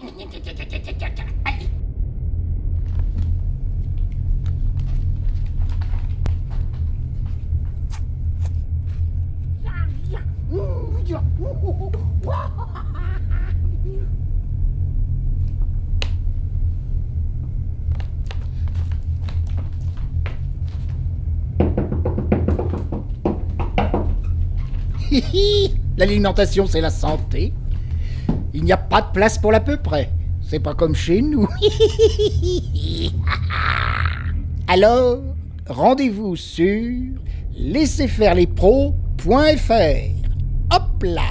L'alimentation, c'est la santé. Il n'y a pas de place pour l'à peu près. C'est pas comme chez nous. Alors, rendez-vous sur laissezfairlespros.fr. Hop là